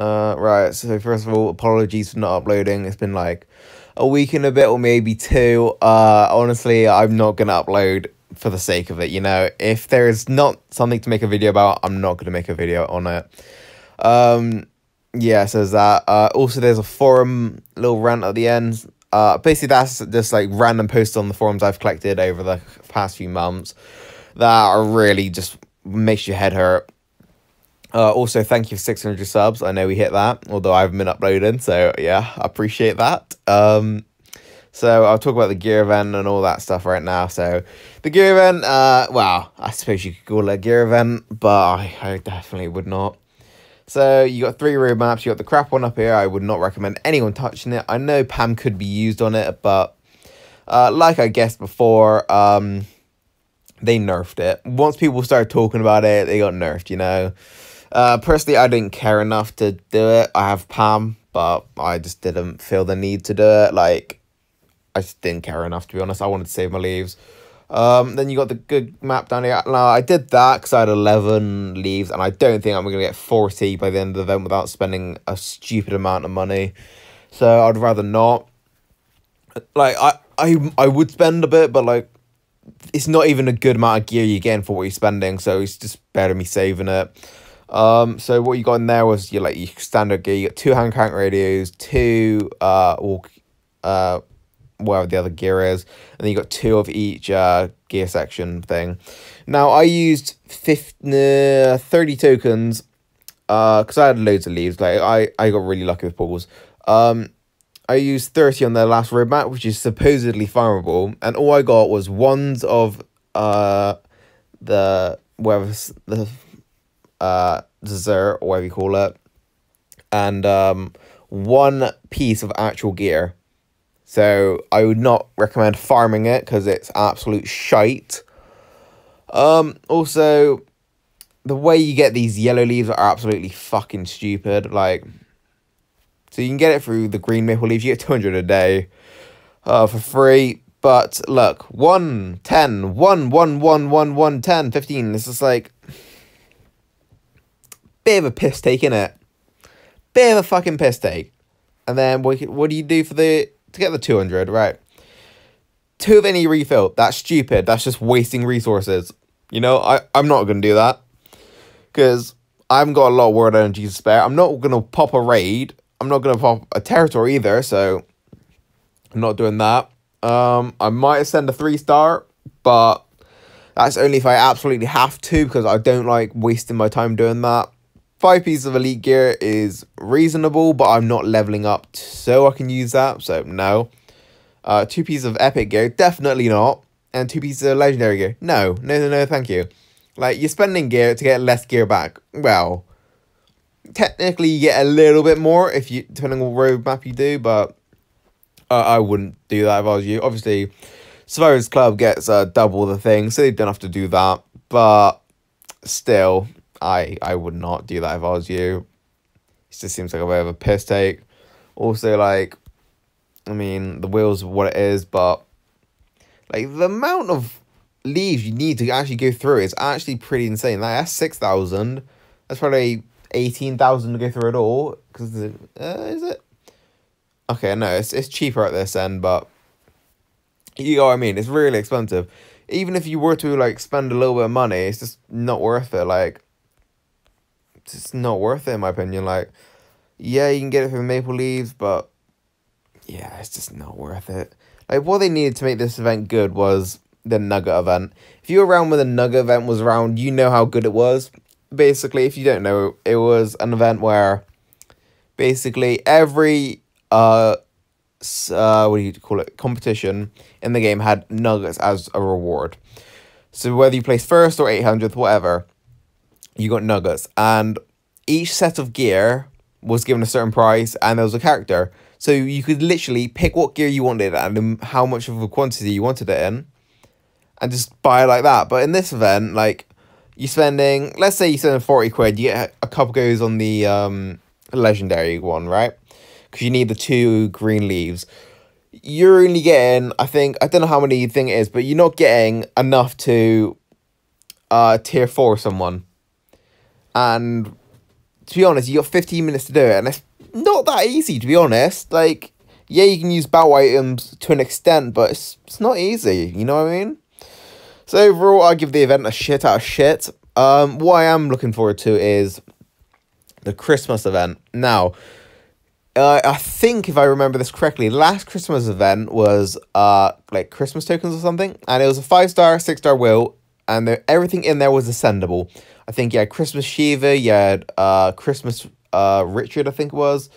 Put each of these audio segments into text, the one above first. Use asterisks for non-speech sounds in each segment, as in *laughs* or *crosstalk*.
Uh, right, so first of all, apologies for not uploading. It's been like a week and a bit, or maybe two. Uh, honestly, I'm not gonna upload for the sake of it. You know, if there is not something to make a video about, I'm not gonna make a video on it. Um, yeah, so there's that. Uh, also, there's a forum little rant at the end. Uh, basically, that's just like random posts on the forums I've collected over the past few months that really just makes your head hurt. Uh, also, thank you for 600 subs. I know we hit that, although I haven't been uploading. So, yeah, I appreciate that. Um, so, I'll talk about the gear event and all that stuff right now. So, the gear event, uh, well, I suppose you could call it a gear event, but I, I definitely would not. So, you got three roadmaps. You got the crap one up here. I would not recommend anyone touching it. I know Pam could be used on it, but uh, like I guessed before, um, they nerfed it. Once people started talking about it, they got nerfed, you know. Uh, personally, I didn't care enough to do it. I have Pam, but I just didn't feel the need to do it. Like, I just didn't care enough, to be honest. I wanted to save my leaves. Um, then you got the good map down here. Now, I did that because I had 11 leaves, and I don't think I'm going to get 40 by the end of the event without spending a stupid amount of money. So, I'd rather not. Like, I, I, I would spend a bit, but, like, it's not even a good amount of gear you're getting for what you're spending, so it's just better me saving it. Um, so what you got in there was your like your standard gear. You got two hand crank radios, two uh, walk, uh, whatever the other gear is, and then you got two of each uh gear section thing. Now I used 50, uh, 30 tokens, uh, because I had loads of leaves. Like I I got really lucky with pulls. Um, I used 30 on the last roadmap, which is supposedly farmable, and all I got was ones of uh the whatever the uh, dessert or whatever you call it, and um, one piece of actual gear. So I would not recommend farming it because it's absolute shite. Um, also, the way you get these yellow leaves are absolutely fucking stupid. Like, so you can get it through the green maple leaves. You get 200 a day uh, for free. But look, 1, 10, 1, 1, 1, 1, 1, 10, 15. This is like bit of a piss take, in it. Bit of a fucking piss take. And then what, what do you do for the to get the 200, right? Two of any refill. That's stupid. That's just wasting resources. You know, I, I'm not going to do that. Because I haven't got a lot of world energy to spare. I'm not going to pop a raid. I'm not going to pop a territory either, so I'm not doing that. Um, I might send a three star, but that's only if I absolutely have to because I don't like wasting my time doing that five pieces of elite gear is reasonable, but I'm not leveling up so I can use that, so no. Uh, two pieces of epic gear, definitely not. And two pieces of legendary gear, no, no, no, no, thank you. Like, you're spending gear to get less gear back. Well, technically you get a little bit more if you, depending on what roadmap you do, but uh, I wouldn't do that if I was you. Obviously, Survivors Club gets uh, double the thing, so they don't have to do that, but still, I I would not do that if I was you. It just seems like a bit of a piss take. Also, like, I mean, the wheels what it is, but like the amount of leaves you need to actually go through is actually pretty insane. Like that's six thousand. That's probably eighteen thousand to go through it all. Cause uh, is it? Okay, no, it's it's cheaper at this end, but you know what I mean. It's really expensive. Even if you were to like spend a little bit of money, it's just not worth it. Like it's not worth it in my opinion. Like, yeah, you can get it from Maple Leaves, but yeah, it's just not worth it. Like, what they needed to make this event good was the Nugget event. If you were around when the Nugget event was around, you know how good it was. Basically, if you don't know, it was an event where basically every uh uh what do you call it competition in the game had nuggets as a reward. So whether you place first or 800th, whatever, you got nuggets, and each set of gear was given a certain price, and there was a character. So you could literally pick what gear you wanted and how much of a quantity you wanted it in, and just buy it like that. But in this event, like you're spending, let's say you spend forty quid, you get a couple goes on the um legendary one, right? Because you need the two green leaves. You're only getting, I think, I don't know how many you think it is, but you're not getting enough to uh tier four someone and to be honest, you got 15 minutes to do it, and it's not that easy, to be honest. Like, yeah, you can use bow items to an extent, but it's, it's not easy, you know what I mean? So overall, I give the event a shit out of shit. Um, what I am looking forward to is the Christmas event. Now, uh, I think if I remember this correctly, last Christmas event was uh like Christmas tokens or something, and it was a five star, six star wheel, and the, everything in there was ascendable. I think you had Christmas Shiva, you had uh Christmas uh Richard, I think it was.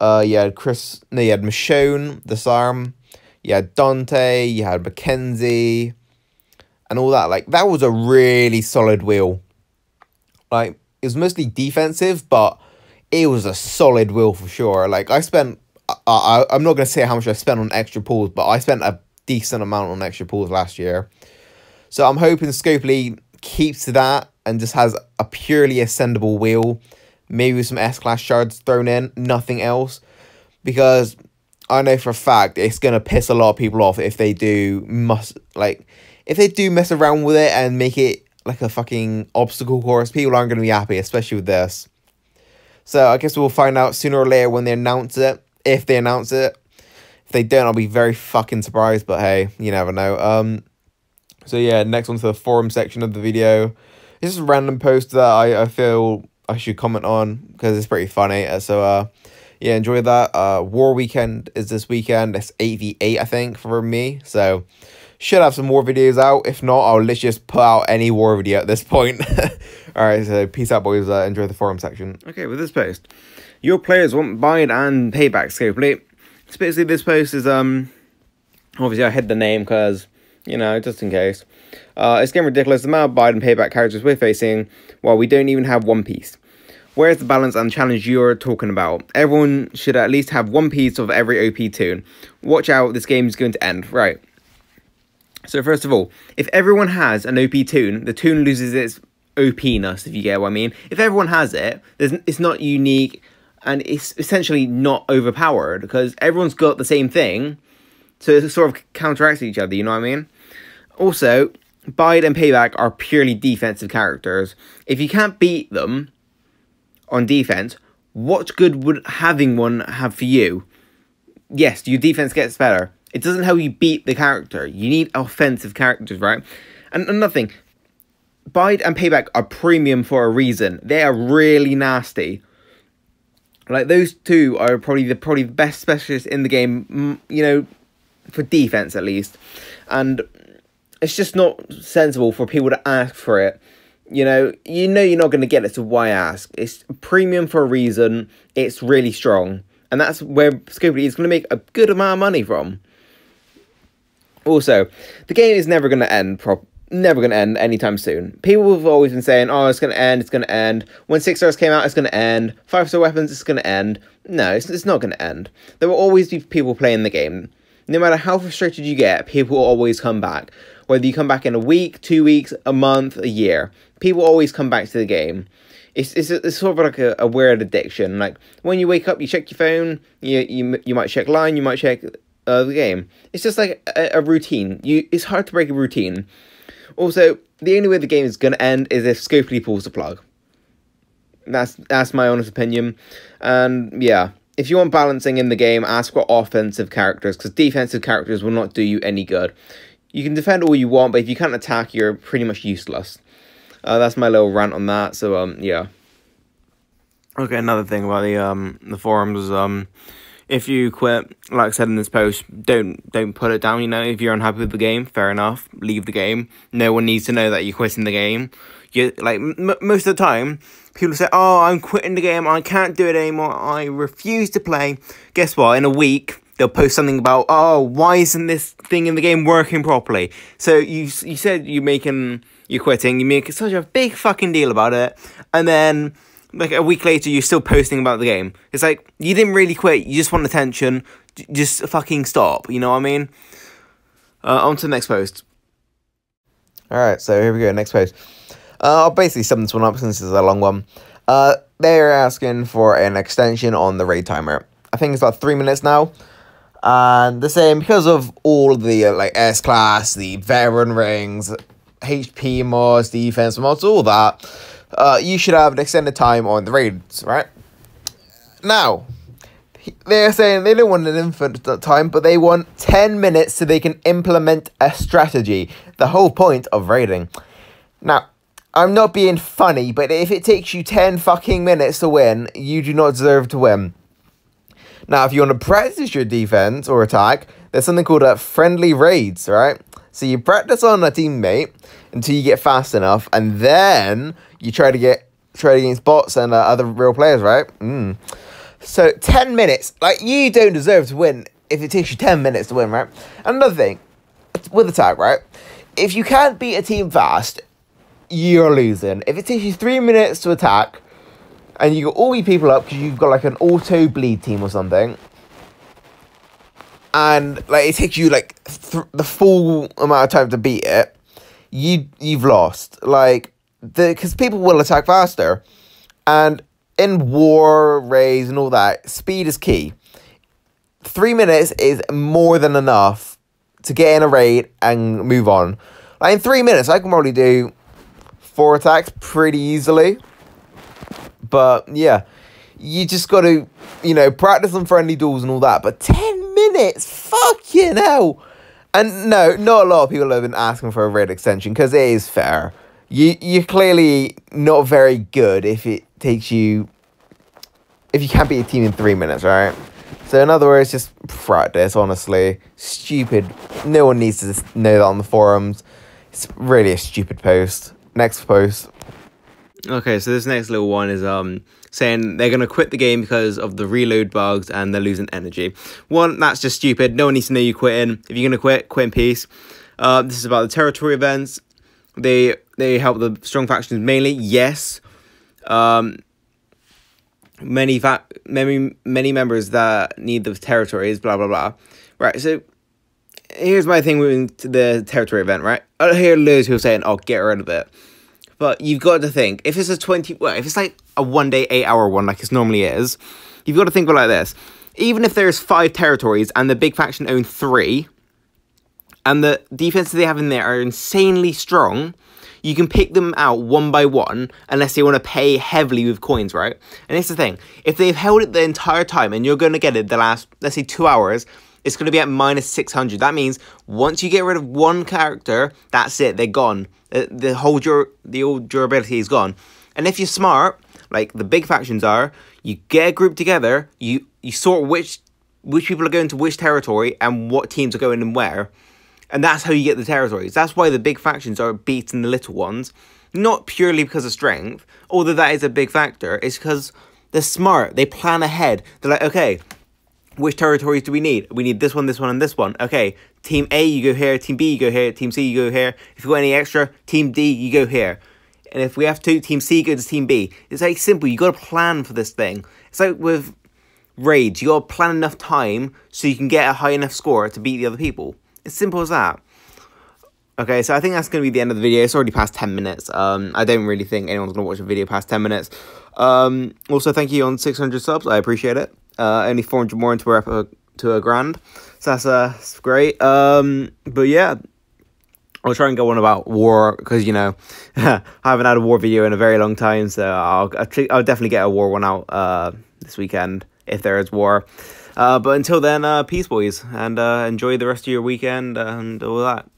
Uh, you had Chris, no, you had Michonne, the Sarm, you had Dante, you had Mackenzie, and all that. Like that was a really solid wheel. Like it was mostly defensive, but it was a solid wheel for sure. Like I spent, I, I I'm not gonna say how much I spent on extra pools, but I spent a decent amount on extra pools last year. So I'm hoping Scopely keeps to that and just has a purely ascendable wheel, maybe with some S class shards thrown in, nothing else, because I know for a fact it's gonna piss a lot of people off if they do must like if they do mess around with it and make it like a fucking obstacle course. People aren't gonna be happy, especially with this. So I guess we'll find out sooner or later when they announce it, if they announce it. If they don't, I'll be very fucking surprised, but hey, you never know. Um, so yeah, next one to the forum section of the video. This is a random post that I, I feel I should comment on because it's pretty funny. Uh, so uh, yeah, enjoy that. Uh, War Weekend is this weekend. It's 8v8, I think, for me. So should have some more videos out. If not, I'll let's just put out any war video at this point. *laughs* Alright, so peace out, boys. Uh, enjoy the forum section. Okay, with this post. Your players want Bide and Payback scopely. So basically, this post is, um, obviously I hid the name because, you know, just in case. Uh, it's getting ridiculous the amount of Bide and Payback characters we're facing while we don't even have one piece. Where's the balance and challenge you're talking about? Everyone should at least have one piece of every OP toon. Watch out, this game is going to end. Right. So first of all, if everyone has an OP toon, the toon loses its OP-ness, if you get what I mean. If everyone has it, it's not unique and it's essentially not overpowered because everyone's got the same thing. So it sort of counteracts each other, you know what I mean? Also, Bide and Payback are purely defensive characters. If you can't beat them on defense, what good would having one have for you? Yes, your defense gets better. It doesn't help you beat the character. You need offensive characters, right? And another thing, Bide and Payback are premium for a reason. They are really nasty. Like those two are probably the probably the best specialists in the game. You know, for defense at least, and it's just not sensible for people to ask for it. You know, you know you're not going to get it, so why ask? It's premium for a reason. It's really strong, and that's where Scopely is going to make a good amount of money from. Also, the game is never going to end prop never going to end anytime soon. People have always been saying, oh, it's going to end, it's going to end. When 6 stars came out, it's going to end. 5 star weapons, it's going to end. No, it's, it's not going to end. There will always be people playing the game. No matter how frustrated you get, people will always come back. Whether you come back in a week, two weeks, a month, a year, people always come back to the game. It's, it's, it's sort of like a, a weird addiction. Like, when you wake up, you check your phone, you, you, you might check line, you might check uh, the game. It's just like a, a routine. You It's hard to break a routine also, the only way the game is going to end is if Scopely pulls the plug. That's that's my honest opinion. And yeah, if you want balancing in the game, ask for offensive characters because defensive characters will not do you any good. You can defend all you want, but if you can't attack, you're pretty much useless. Uh, that's my little rant on that. So um, yeah. Okay, another thing about the um the forums um if you quit, like I said in this post, don't don't put it down. You know, if you're unhappy with the game, fair enough, leave the game. No one needs to know that you're quitting the game. You like most of the time, people say, "Oh, I'm quitting the game. I can't do it anymore. I refuse to play." Guess what? In a week, they'll post something about, "Oh, why isn't this thing in the game working properly?" So you you said you're making you're quitting. You make such a big fucking deal about it, and then like a week later you're still posting about the game. It's like you didn't really quit. You just want attention. Just fucking stop. You know what I mean? Uh, on to the next post. All right, so here we go. Next post. Uh, I'll basically sum this one up since it's a long one. Uh, they're asking for an extension on the raid timer. I think it's about three minutes now. And the same because of all the uh, like S class, the veteran rings, HP mods, defense mods, all that uh, you should have an extended time on the raids, right? Now, they're saying they don't want an infinite time, but they want 10 minutes so they can implement a strategy. The whole point of raiding. Now, I'm not being funny, but if it takes you 10 fucking minutes to win, you do not deserve to win. Now, if you want to practice your defense or attack, there's something called a friendly raids, right? So you practice on a teammate until you get fast enough, and then you try to get trade against bots and uh, other real players, right? Mm. So 10 minutes, like you don't deserve to win if it takes you 10 minutes to win, right? Another thing, with attack, right? If you can't beat a team fast, you're losing. If it takes you three minutes to attack, and you got all your people up because you've got like an auto bleed team or something, and like it takes you like th- the full amount of time to beat it, you you've lost. Like the because people will attack faster, and in war, raids, and all that, speed is key. Three minutes is more than enough to get in a raid and move on. Like in three minutes, I can probably do four attacks pretty easily. But yeah, you just got to, you know, practice on friendly duels and all that. But 10 minutes? Fucking hell. And no, not a lot of people have been asking for a raid extension because it is fair. You, you're clearly not very good if it takes you if you can't beat a team in three minutes, right? So in other words, just practice, honestly. Stupid. No one needs to know that on the forums. It's really a stupid post. Next post. Okay, so this next little one is um saying they're gonna quit the game because of the reload bugs and they're losing energy. One, that's just stupid. No one needs to know you quitting. If you're gonna quit, quit in peace. Uh, this is about the territory events. They they help the strong factions mainly. Yes. Um, many fa- many many members that need the territories. Blah blah blah. Right. So here's my thing with the territory event. Right. I hear of people saying, "Oh, get rid of it." But you've got to think if it's a twenty, well, if it's like a one day, eight hour one, like it normally is, you've got to think about like this. Even if there's five territories and the big faction own three, and the defenses they have in there are insanely strong, you can pick them out one by one unless they want to pay heavily with coins, right? And it's the thing. If they've held it the entire time and you're going to get it the last, let's say, two hours, it's going to be at minus 600. That means once you get rid of one character, that's it. They're gone. The, the whole dur- the old durability is gone. And if you're smart, like the big factions are, you get a group together, you, you sort which which people are going to which territory and what teams are going and where. And that's how you get the territories. That's why the big factions are beating the little ones. Not purely because of strength, although that is a big factor. It's because they're smart. They plan ahead. They're like, okay, which territories do we need? We need this one, this one, and this one. Okay, team A, you go here. Team B, you go here. Team C, you go here. If you got any extra, team D, you go here. And if we have to, team C goes to team B. It's like simple. You got to plan for this thing. It's like with raids. You got to plan enough time so you can get a high enough score to beat the other people. It's simple as that. Okay, so I think that's going to be the end of the video. It's already past 10 minutes. Um, I don't really think anyone's going to watch a video past 10 minutes. Um, also, thank you on 600 subs. I appreciate it. Uh, only 400 more into a, to a grand. So that's, uh, that's great. Um, but yeah, I'll try and go on about war because, you know, *laughs* I haven't had a war video in a very long time. So I'll, I'll definitely get a war one out uh, this weekend if there is war. Uh, but until then, uh, peace, boys, and uh, enjoy the rest of your weekend and all that.